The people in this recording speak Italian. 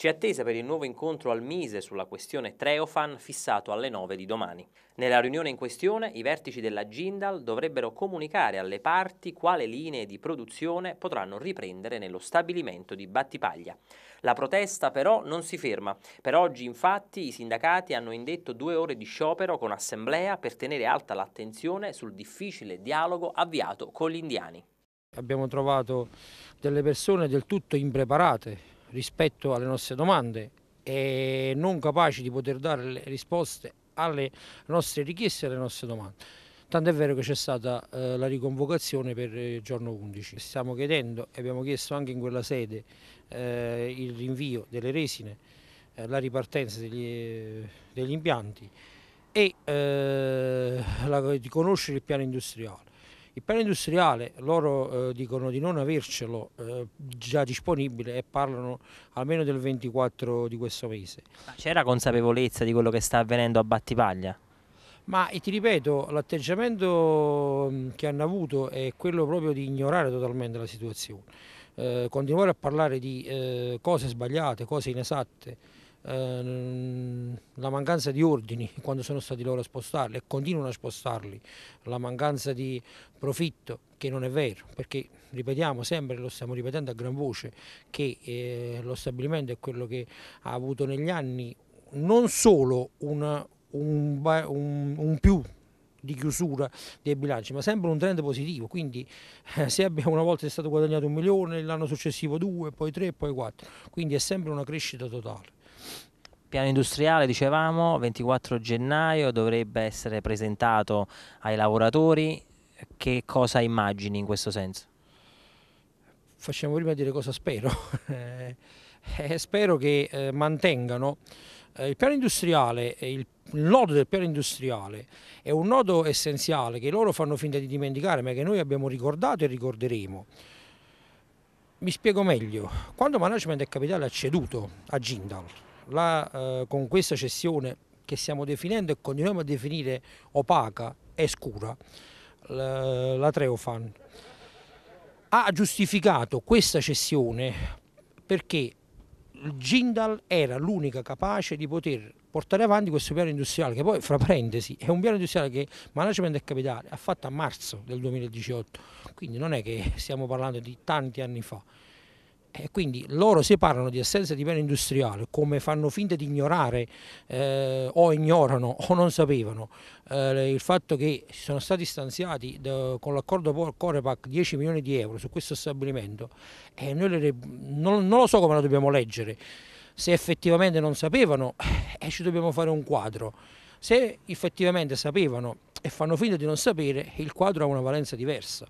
Ci è attesa per il nuovo incontro al Mise sulla questione Treofan fissato alle 9 di domani. Nella riunione in questione i vertici della Gindal dovrebbero comunicare alle parti quale linee di produzione potranno riprendere nello stabilimento di Battipaglia. La protesta però non si ferma. Per oggi infatti i sindacati hanno indetto due ore di sciopero con assemblea per tenere alta l'attenzione sul difficile dialogo avviato con gli indiani. Abbiamo trovato delle persone del tutto impreparate rispetto alle nostre domande e non capaci di poter dare le risposte alle nostre richieste e alle nostre domande. Tant'è vero che c'è stata eh, la riconvocazione per il giorno 11. Stiamo chiedendo e abbiamo chiesto anche in quella sede eh, il rinvio delle resine, eh, la ripartenza degli, degli impianti e eh, la, di conoscere il piano industriale. Il piano industriale loro eh, dicono di non avercelo eh, già disponibile e parlano almeno del 24 di questo mese. C'era consapevolezza di quello che sta avvenendo a Battipaglia? Ma ti ripeto, l'atteggiamento mm, che hanno avuto è quello proprio di ignorare totalmente la situazione, eh, continuare a parlare di eh, cose sbagliate, cose inesatte, Ehm, la mancanza di ordini quando sono stati loro a spostarli e continuano a spostarli, la mancanza di profitto che non è vero perché ripetiamo sempre, lo stiamo ripetendo a gran voce che eh, lo stabilimento è quello che ha avuto negli anni non solo una, un, un, un più di chiusura dei bilanci, ma sempre un trend positivo, quindi eh, se una volta è stato guadagnato un milione, l'anno successivo due, poi tre, poi quattro, quindi è sempre una crescita totale. Piano industriale, dicevamo, 24 gennaio dovrebbe essere presentato ai lavoratori. Che cosa immagini in questo senso? Facciamo prima dire cosa spero. eh, spero che eh, mantengano eh, il piano industriale, il, nodo del piano industriale è un nodo essenziale che loro fanno finta di dimenticare ma che noi abbiamo ricordato e ricorderemo. Mi spiego meglio, quando Management e Capitale ha ceduto a Jindal, la, eh, con questa cessione che stiamo definendo e continuiamo a definire opaca e scura, la, la Treofan, ha giustificato questa cessione perché Jindal era l'unica capace di poter portare avanti questo piano industriale che poi fra parentesi è un piano industriale che Management e Capitale ha fatto a marzo del 2018 quindi non è che stiamo parlando di tanti anni fa e quindi loro se parlano di assenza di piano industriale come fanno finta di ignorare eh, o ignorano o non sapevano. Eh, il fatto che sono stati stanziati da, con l'accordo Corepac 10 milioni di euro su questo stabilimento e noi le, non, non, lo so come la dobbiamo leggere. Se effettivamente non sapevano eh, ci dobbiamo fare un quadro. Se effettivamente sapevano e fanno finta di non sapere il quadro ha una valenza diversa